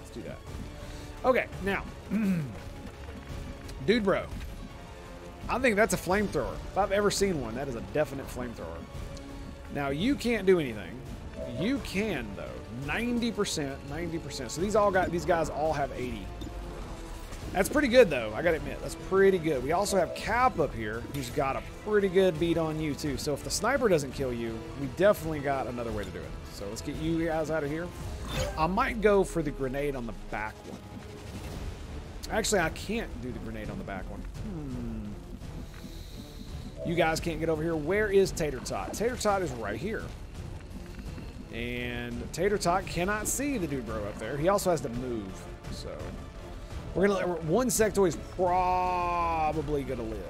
Let's do that. Okay, now. Dude, bro. I think that's a flamethrower. If I've ever seen one, that is a definite flamethrower. Now, you can't do anything. You can, though. 90%, 90%. So these all got these guys all have 80. That's pretty good, though. I gotta admit, that's pretty good. We also have Cap up here, who's got a pretty good beat on you, too. So if the sniper doesn't kill you, we definitely got another way to do it. So let's get you guys out of here. I might go for the grenade on the back one. Actually, I can't do the grenade on the back one. Hmm. You guys can't get over here. Where is Tater Tot? Tater Tot is right here. And Tater Tot cannot see the dude bro up there. He also has to move. So we're gonna let one sectoid is probably gonna live.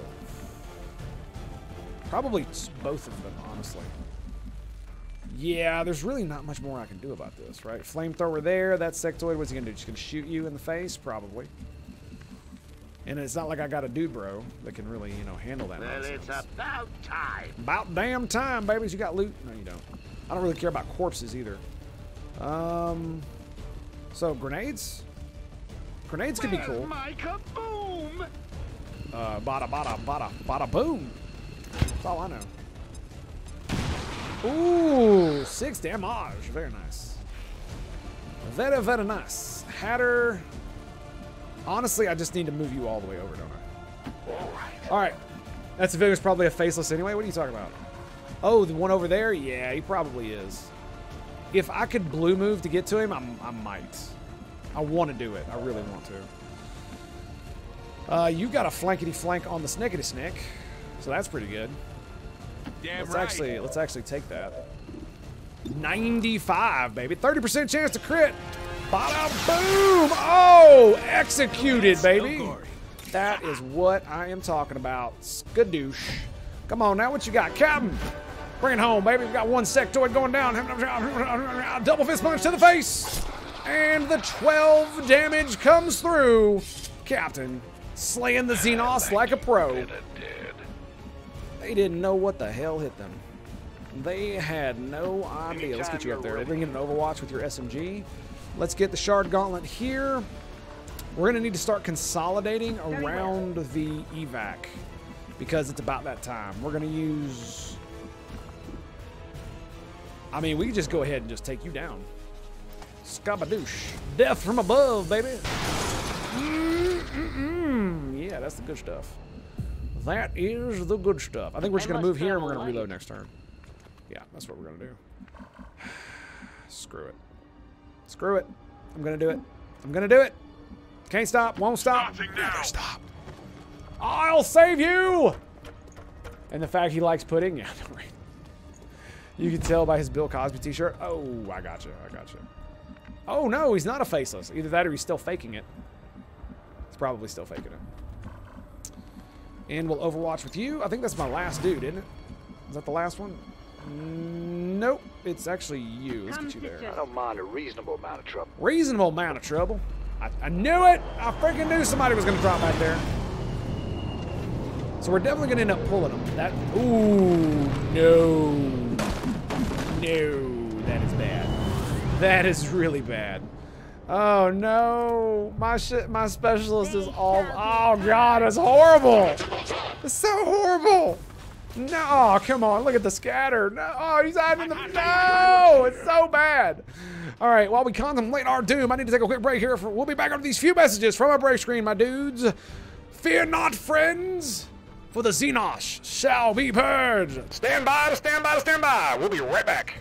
Probably both of them, honestly. Yeah, there's really not much more I can do about this, right? Flamethrower there. That sectoid, what's he gonna do? Just gonna shoot you in the face? Probably. And it's not like I got a dude bro that can really, you know, handle that. Well, nonsense. it's about time. About damn time, babies. You got loot? No, you don't. I don't really care about corpses either. Um, so grenades. Grenades could be cool. My kaboom! Uh, bada bada bada bada boom. That's all I know. Ooh, six damage. Very nice. Very very nice. Hatter. Honestly, I just need to move you all the way over, don't I? All right. All right. That civilian's probably a faceless anyway. What are you talking about? Oh, the one over there? Yeah, he probably is. If I could blue move to get to him, I'm, I might. I want to do it. I really want to. Uh, you got a flankety flank on the snickety snick, so that's pretty good. Damn Let's right. actually let's actually take that. 95, baby. 30% chance to crit. Bada boom! Oh, executed, baby. That is what I am talking about. Skadoosh. Come on now, what you got? Captain! Bring it home, baby. We've got one sectoid going down. Double fist punch to the face. And the 12 damage comes through. Captain slaying the Xenos like a pro. They didn't know what the hell hit them. They had no idea. Let's get you up there. We're going to get an Overwatch with your SMG. Let's get the Shard Gauntlet here. We're going to need to start consolidating around the evac because it's about that time. We're going to use. I mean, we can just go ahead and just take you down. Scabadoosh. Death from above, baby. Mm-mm-mm. Yeah, that's the good stuff. That is the good stuff. I think we're just going to move here and we're going to reload next turn. Yeah, that's what we're going to do. Screw it. Screw it. I'm going to do it. I'm going to do it. Can't stop. Won't stop. Never stop. I'll save you. And the fact he likes pudding. Yeah, don't worry. You can tell by his Bill Cosby t-shirt. Oh, I got you. I got you. Oh, no, he's not a faceless. Either that or he's still faking it. He's probably still faking it. And we'll overwatch with you. I think that's my last dude, isn't it? Is that the last one? Nope. It's actually you. Let's get you there. I don't mind a reasonable amount of trouble. Reasonable amount of trouble. I, I knew it. I freaking knew somebody was going to drop back there. So we're definitely going to end up pulling them. That. Ooh, no. No. That is bad. That is really bad. Oh no. My shit, my specialist is all. Oh god, it's horrible. It's so horrible. No, oh, come on, look at the scatter. No, oh, he's hiding in the. No, it's so bad. All right, while we contemplate our doom, I need to take a quick break here. For, we'll be back after these few messages from our break screen, my dudes. Fear not, friends, for the Xenos shall be purged. Stand by to stand by to stand by. We'll be right back.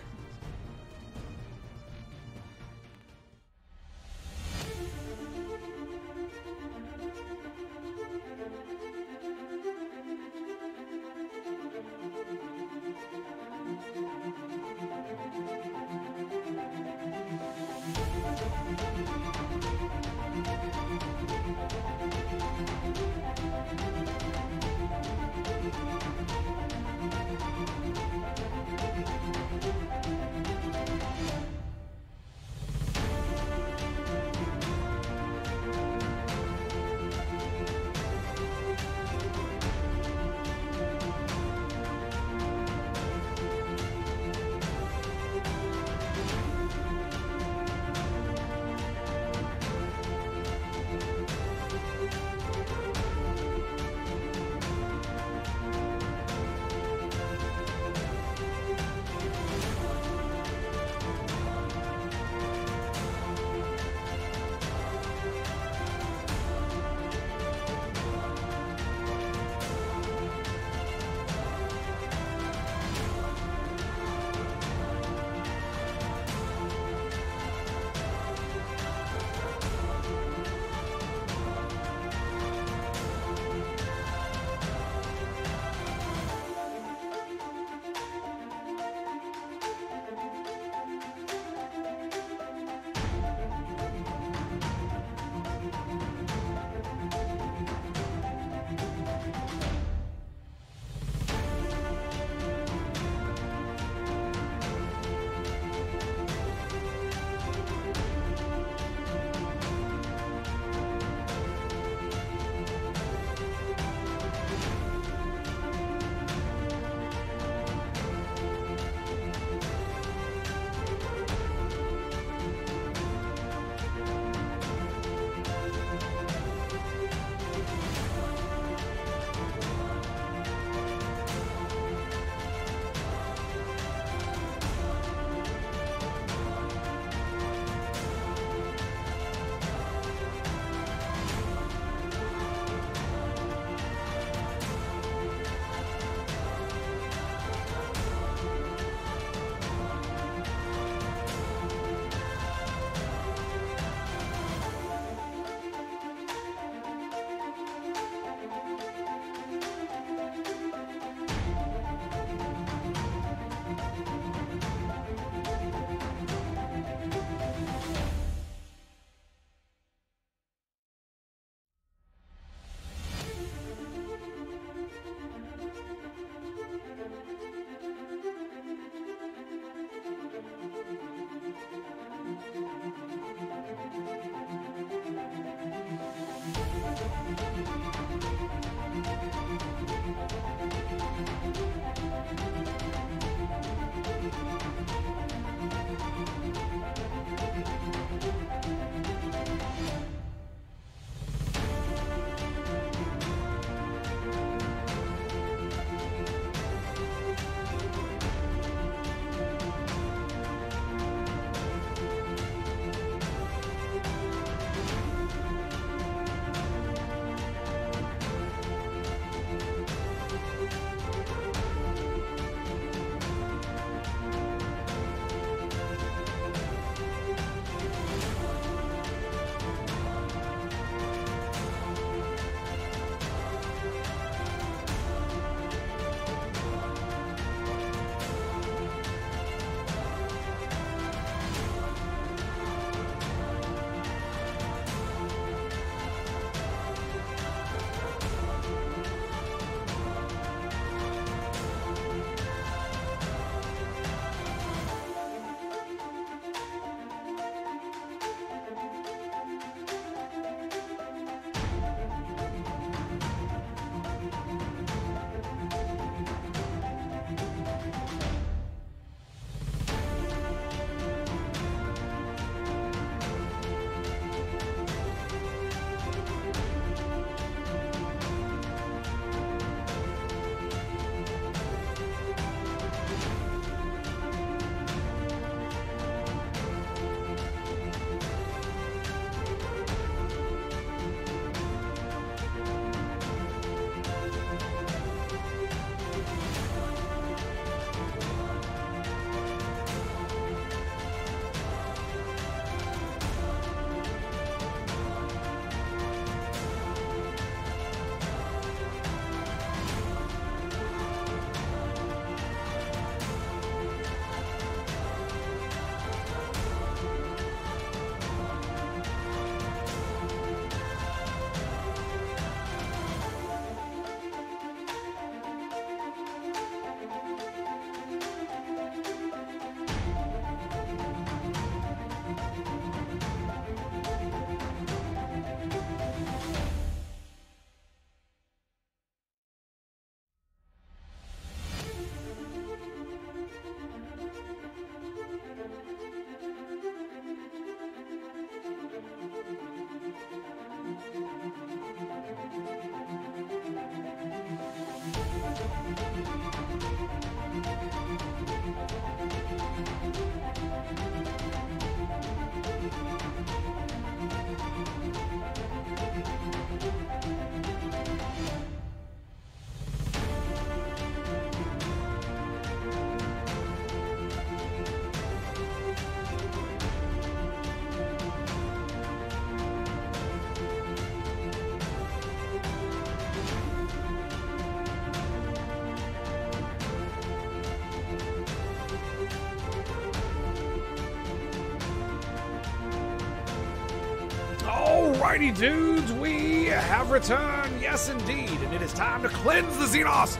Alrighty, dudes, we have returned, yes indeed, and it is time to cleanse the Xenos,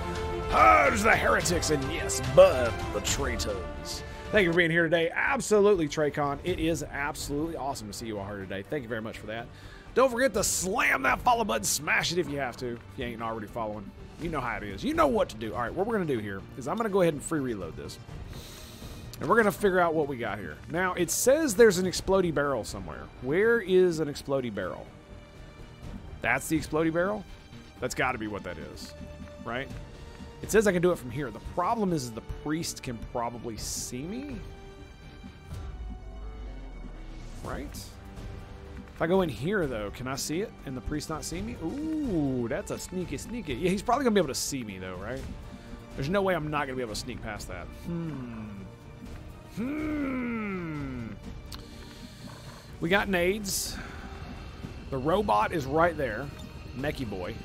purge the heretics, and yes, burn the traitors. Thank you for being here today. Absolutely, Traycon. It is absolutely awesome to see you all here today. Thank you very much for that. Don't forget to slam that follow button, smash it if you have to, if you ain't already following. You know how it is. You know what to do. All right, what we're going to do here is I'm going to go ahead and free reload this. And we're going to figure out what we got here. Now, it says there's an explodey barrel somewhere. Where is an explodey barrel? That's the explodey barrel? That's got to be what that is, right? It says I can do it from here. The problem is, is the priest can probably see me. Right? If I go in here, though, can I see it and the priest not see me? Ooh, that's a sneaky, sneaky. Yeah, he's probably going to be able to see me, though, right? There's no way I'm not going to be able to sneak past that. Hmm. Hmm. We got nades. The robot is right there. Mechie boy.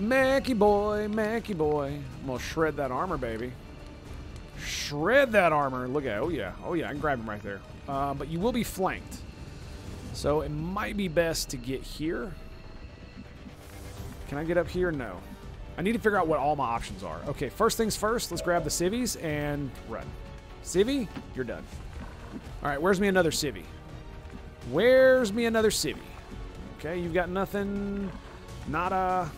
Mechie boy, Mechie boy. I'm gonna shred that armor, baby. Shred that armor. Look at. Oh, yeah. Oh, yeah. I can grab him right there. Uh, but you will be flanked. So it might be best to get here. Can I get up here? No. I need to figure out what all my options are. Okay, first things first. Let's grab the civvies and run. Civvy, you're done. All right, where's me another civvy? Where's me another civvy? Okay, you've got nothing. Not a.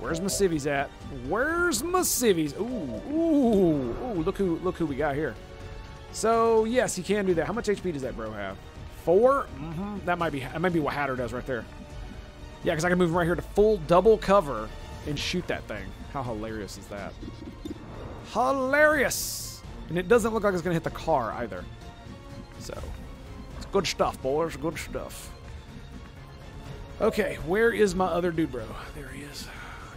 Where's my civvies at? Where's my civvies? Ooh, ooh, ooh! Look who, look who we got here. So yes, he can do that. How much HP does that bro have? 4 Mm-hmm. That might be that might be what Hatter does right there. Yeah, because I can move him right here to full double cover and shoot that thing. How hilarious is that? Hilarious! And it doesn't look like it's going to hit the car either. So, it's good stuff, boys. Good stuff. Okay, where is my other dude bro? There he is.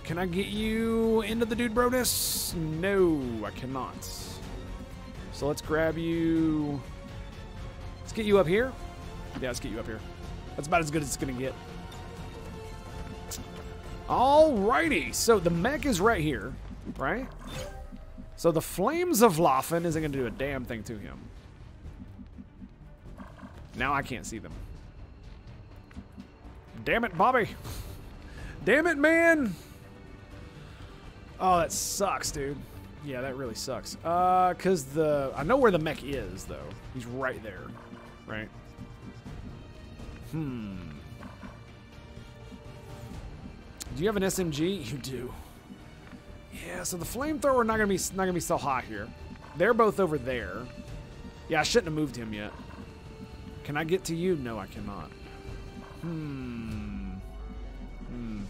Can I get you into the dude broness? No, I cannot. So let's grab you. Let's get you up here. Yeah, let's get you up here. That's about as good as it's going to get. Alrighty, so the mech is right here, right? So the flames of Laughlin isn't going to do a damn thing to him. Now I can't see them. Damn it, Bobby. Damn it, man. Oh, that sucks, dude. Yeah, that really sucks. Uh, cause the I know where the mech is though. He's right there, right? Hmm. Do you have an SMG? You do. Yeah, so the flamethrower not gonna be not gonna be so hot here. They're both over there. Yeah, I shouldn't have moved him yet. Can I get to you? No, I cannot. Hmm. Hmm.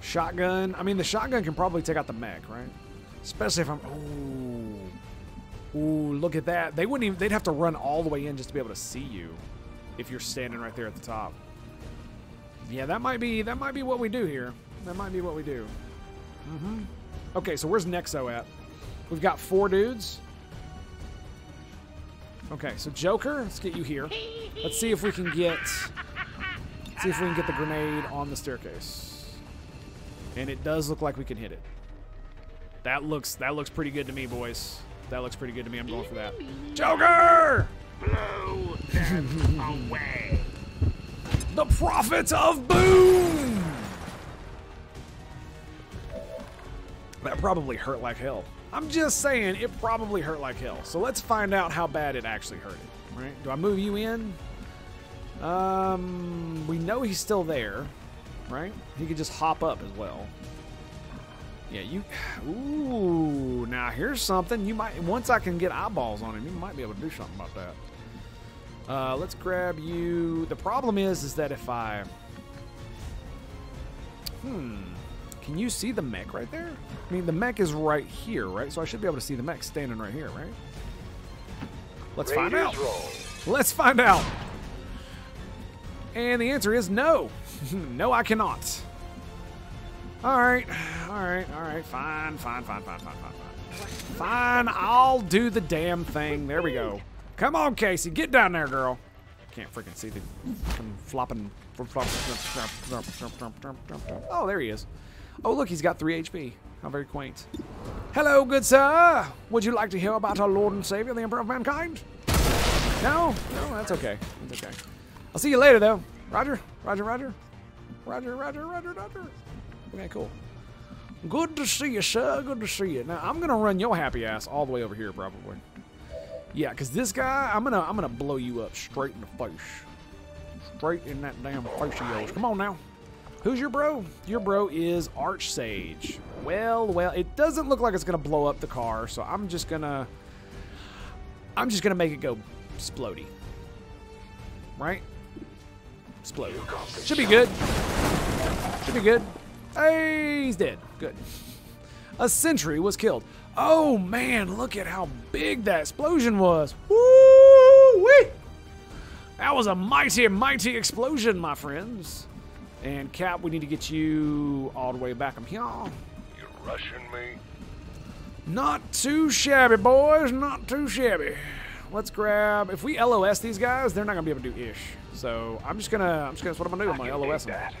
Shotgun. I mean, the shotgun can probably take out the mech, right? Especially if I'm. Ooh. Ooh, look at that. They wouldn't even. They'd have to run all the way in just to be able to see you, if you're standing right there at the top. Yeah, that might be. That might be what we do here. That might be what we do. Mm-hmm. Okay, so where's Nexo at? We've got four dudes. Okay, so Joker, let's get you here. Let's see if we can get see if we can get the grenade on the staircase. And it does look like we can hit it. That looks that looks pretty good to me, boys. That looks pretty good to me. I'm going for that. Joker! Blow them away. The Prophet of Boom! That probably hurt like hell. I'm just saying, it probably hurt like hell. So let's find out how bad it actually hurt it. Right? Do I move you in? Um, we know he's still there, right? He could just hop up as well. Yeah, you. Ooh, now here's something. You might once I can get eyeballs on him, you might be able to do something about that. Uh, let's grab you. The problem is, is that if I. Hmm. Can you see the mech right there? I mean, the mech is right here, right? So I should be able to see the mech standing right here, right? Let's find out. Roll. Let's find out. And the answer is no. no, I cannot. All right, all right, all right. Fine, fine, fine, fine, fine, fine, fine. Fine, I'll do the damn thing. There we go. Come on, Casey, get down there, girl. Can't freaking see the flopping. Oh, there he is. Oh, look, he's got three HP. How very quaint. Hello, good sir. Would you like to hear about our Lord and Savior, the Emperor of Mankind? No? No, that's okay. That's okay. I'll see you later, though. Roger, Roger, Roger. Roger, Roger, Roger, Roger. Okay, cool. Good to see you, sir. Good to see you. Now I'm gonna run your happy ass all the way over here, probably. Yeah, cause this guy, I'm gonna, I'm gonna blow you up straight in the face, straight in that damn face of yours. Come on now. Who's your bro? Your bro is Arch Sage. Well, well, it doesn't look like it's gonna blow up the car, so I'm just gonna, I'm just gonna make it go splody. Right? Explode. Should be good. Should be good. Hey, he's dead. Good. A sentry was killed. Oh man, look at how big that explosion was. Woo wee! That was a mighty, mighty explosion, my friends. And Cap, we need to get you all the way back up here. You rushing me? Not too shabby, boys. Not too shabby. Let's grab. If we LOS these guys, they're not gonna be able to do ish. So I'm just gonna. I'm just gonna. That's what I'm gonna do. I'm gonna LOS them. that.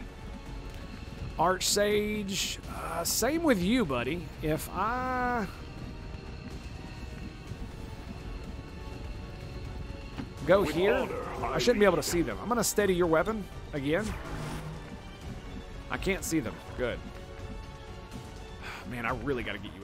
Arch Sage. Uh, same with you, buddy. If I go here, I shouldn't be able to see them. I'm gonna steady your weapon again. I can't see them. Good. Man, I really got to get you.